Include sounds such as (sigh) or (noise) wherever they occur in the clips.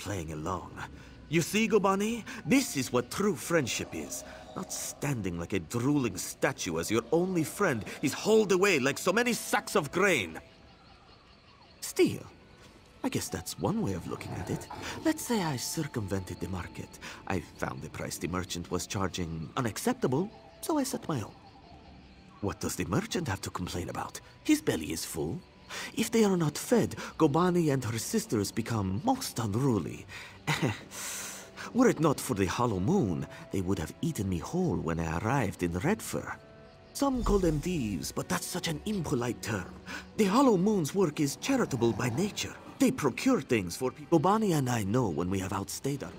playing along. You see, Gobani? This is what true friendship is. Not standing like a drooling statue as your only friend is hauled away like so many sacks of grain. Still, I guess that's one way of looking at it. Let's say I circumvented the market. I found the price the merchant was charging unacceptable, so I set my own. What does the merchant have to complain about? His belly is full. If they are not fed, Gobani and her sisters become most unruly. (laughs) Were it not for the hollow moon, they would have eaten me whole when I arrived in Redfur. Some call them thieves, but that's such an impolite term. The hollow moon's work is charitable by nature. They procure things for people. Gobani and I know when we have outstayed our...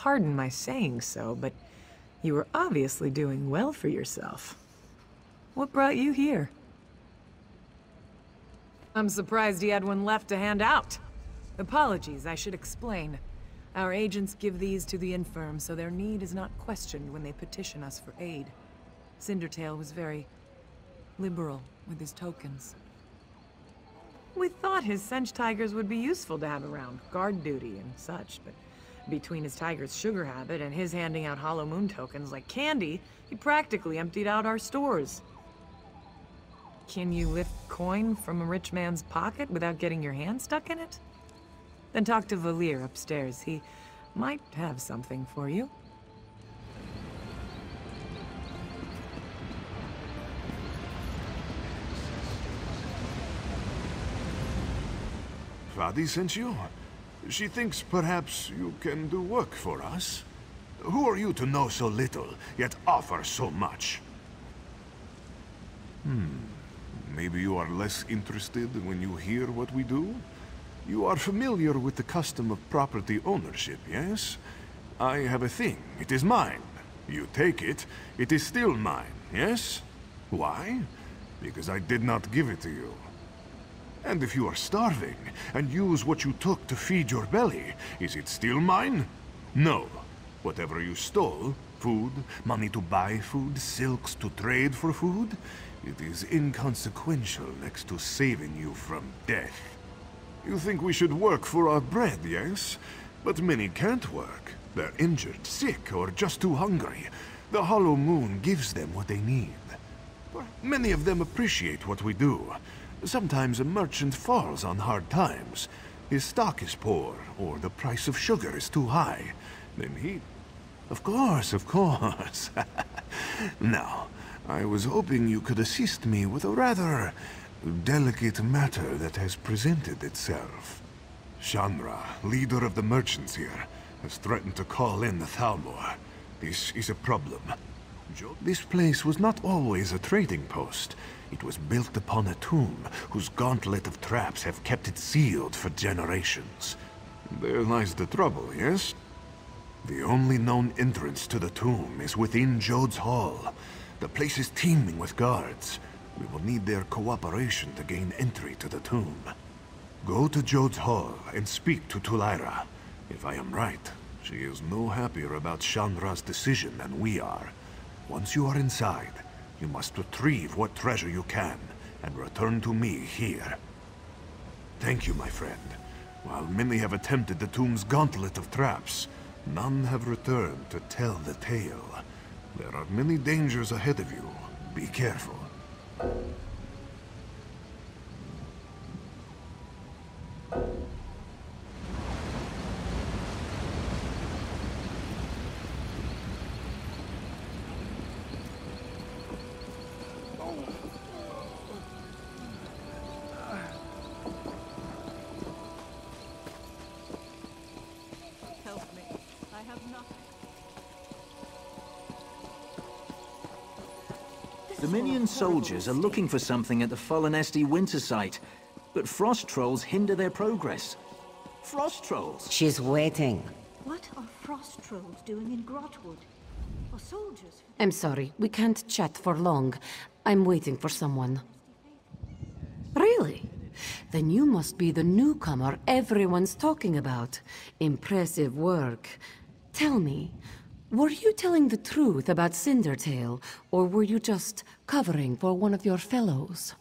Pardon my saying so, but you were obviously doing well for yourself. What brought you here? I'm surprised he had one left to hand out. Apologies, I should explain. Our agents give these to the infirm, so their need is not questioned when they petition us for aid. Cindertail was very liberal with his tokens. We thought his senche tigers would be useful to have around, guard duty and such, but between his tiger's sugar habit and his handing out Hollow Moon tokens like candy, he practically emptied out our stores. Can you lift coin from a rich man's pocket without getting your hand stuck in it? Then talk to Valir upstairs. He might have something for you. Vadi sent you? She thinks perhaps you can do work for us? Who are you to know so little, yet offer so much? Hmm. Maybe you are less interested when you hear what we do? You are familiar with the custom of property ownership, yes? I have a thing. It is mine. You take it, it is still mine, yes? Why? Because I did not give it to you. And if you are starving, and use what you took to feed your belly, is it still mine? No. Whatever you stole, food, money to buy food, silks to trade for food, it is inconsequential next to saving you from death. You think we should work for our bread, yes? But many can't work. They're injured, sick, or just too hungry. The Hollow Moon gives them what they need. Many of them appreciate what we do, Sometimes a merchant falls on hard times. His stock is poor, or the price of sugar is too high. Then he... Of course, of course. (laughs) now, I was hoping you could assist me with a rather delicate matter that has presented itself. Shanra, leader of the merchants here, has threatened to call in the Thalmor. This is a problem. This place was not always a trading post. It was built upon a tomb, whose gauntlet of traps have kept it sealed for generations. There lies the trouble, yes? The only known entrance to the tomb is within Jode's Hall. The place is teeming with guards. We will need their cooperation to gain entry to the tomb. Go to Jode's Hall and speak to Tulaira. If I am right, she is no happier about Shanra's decision than we are. Once you are inside, you must retrieve what treasure you can, and return to me here. Thank you, my friend. While many have attempted the tomb's gauntlet of traps, none have returned to tell the tale. There are many dangers ahead of you. Be careful. Dominion soldiers are looking for something at the Falinesti winter site, but frost trolls hinder their progress. Frost trolls? She's waiting. What are frost trolls doing in Grahtwood? Are soldiers... I'm sorry, we can't chat for long. I'm waiting for someone. Really? Then you must be the newcomer everyone's talking about. Impressive work. Tell me, were you telling the truth about Cindertail, or were you just covering for one of your fellows?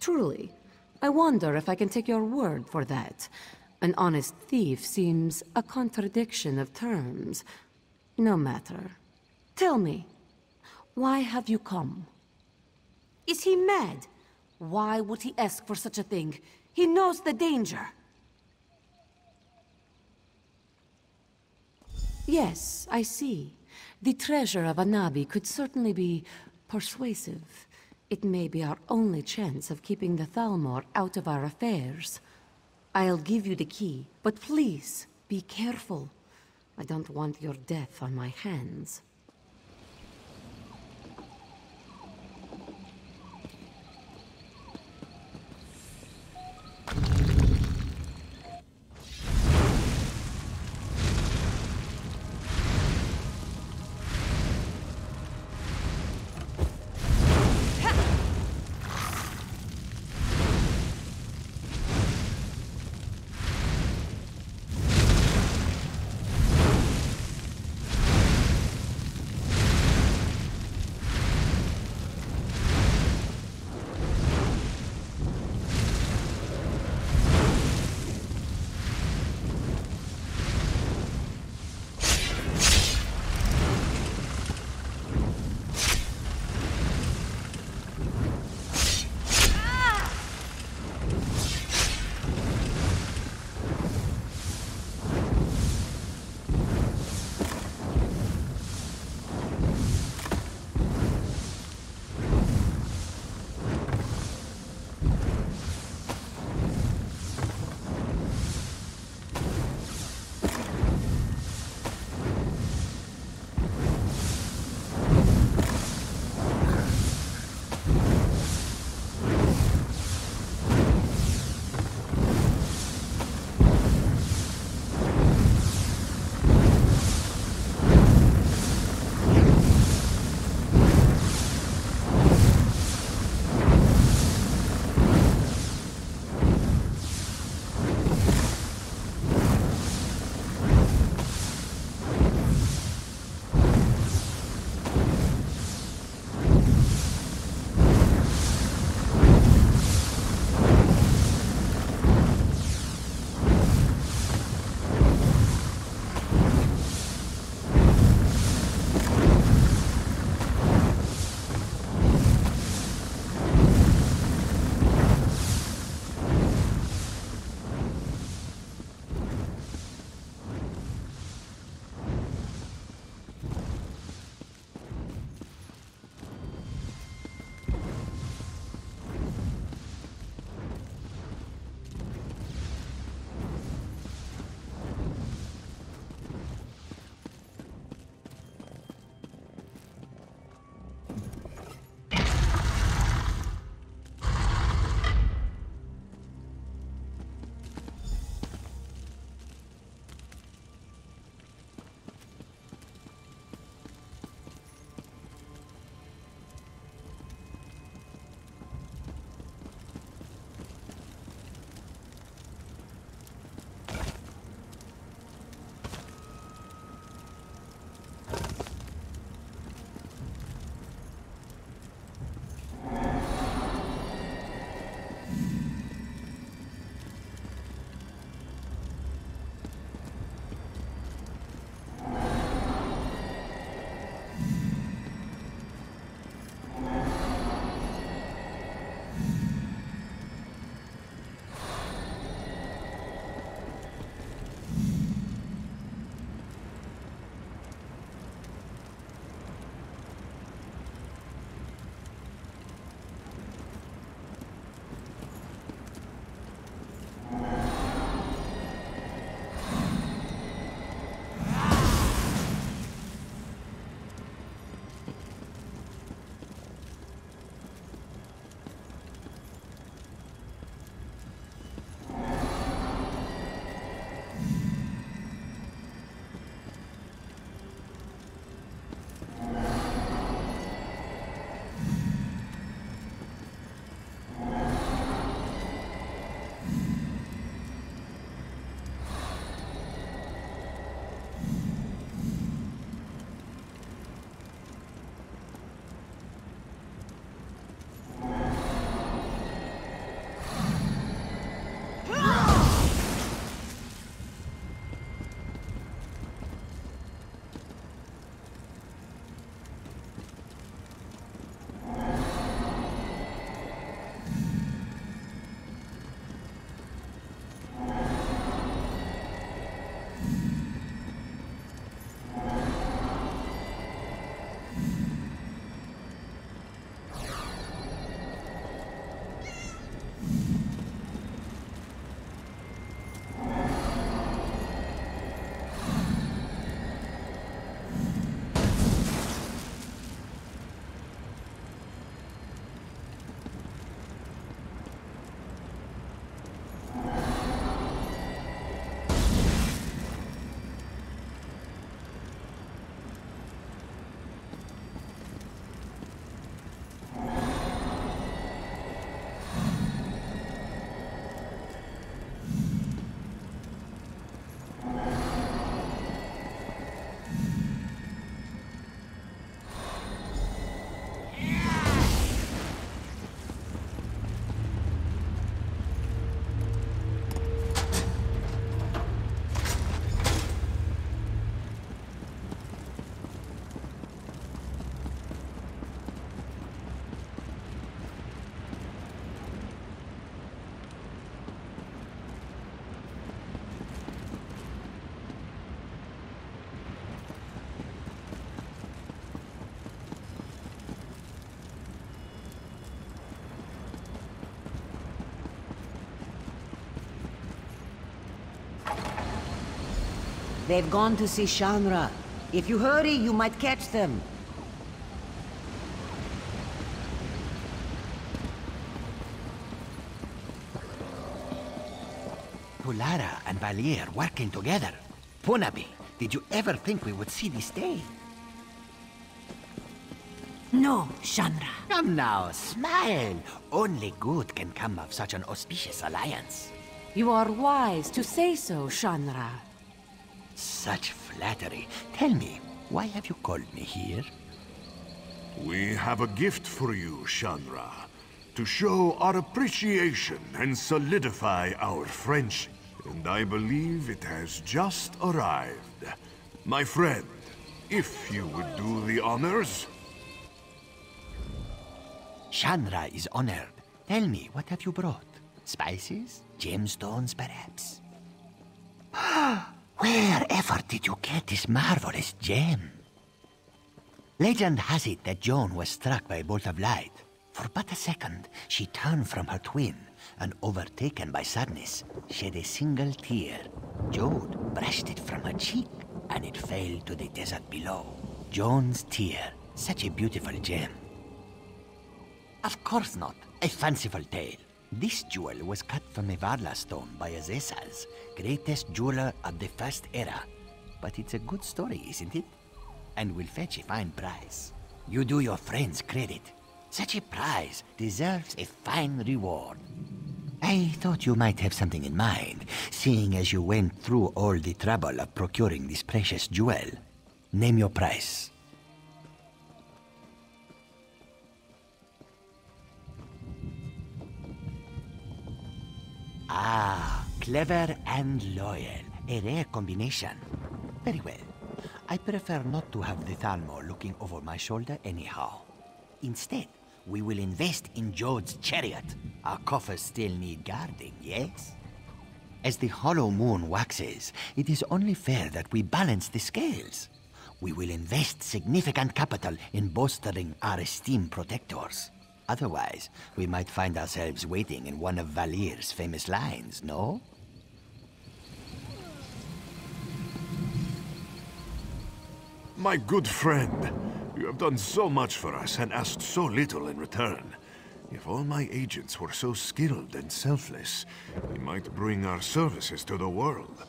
Truly, I wonder if I can take your word for that. An honest thief seems a contradiction of terms. No matter. Tell me, why have you come? Is he mad? Why would he ask for such a thing? He knows the danger. Yes, I see. The treasure of Anabi could certainly be persuasive. It may be our only chance of keeping the Thalmor out of our affairs. I'll give you the key, but please, be careful. I don't want your death on my hands. They've gone to see Shanra. If you hurry, you might catch them. Pulara and Valier working together. Punabi, did you ever think we would see this day? No, Shanra. Come now, smile. Only good can come of such an auspicious alliance. You are wise to say so, Shanra. Such flattery. Tell me, why have you called me here? We have a gift for you, Shanra. To show our appreciation and solidify our friendship. And I believe it has just arrived. My friend, if you would do the honors... Shanra is honored. Tell me, what have you brought? Spices? Gemstones, perhaps? (gasps) Ah! Wherever did you get this marvelous gem? Legend has it that Jone was struck by a bolt of light. For but a second, she turned from her twin, and overtaken by sadness, shed a single tear. Jode brushed it from her cheek, and it fell to the desert below. Jone's tear, such a beautiful gem. Of course not. A fanciful tale. This jewel was cut from a Varla stone by Azesas, greatest jeweler of the first era. But it's a good story, isn't it? And will fetch a fine price. You do your friends credit. Such a prize deserves a fine reward. I thought you might have something in mind, seeing as you went through all the trouble of procuring this precious jewel. Name your price. Clever and loyal. A rare combination. Very well. I prefer not to have the Thalmor looking over my shoulder anyhow. Instead, we will invest in Jode's chariot. Our coffers still need guarding, yes? As the hollow moon waxes, it is only fair that we balance the scales. We will invest significant capital in bolstering our esteemed protectors. Otherwise, we might find ourselves waiting in one of Valier's famous lines, no? My good friend, you have done so much for us and asked so little in return. If all my agents were so skilled and selfless, we might bring our services to the world.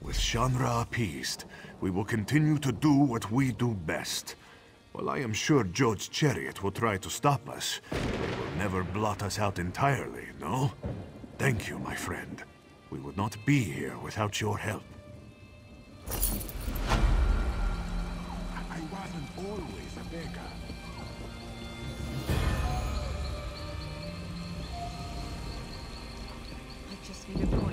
With Shanra appeased, we will continue to do what we do best. While I am sure Jode's chariot will try to stop us, they will never blot us out entirely, no? Thank you, my friend. We would not be here without your help. I wasn't always a beggar. I just need a point.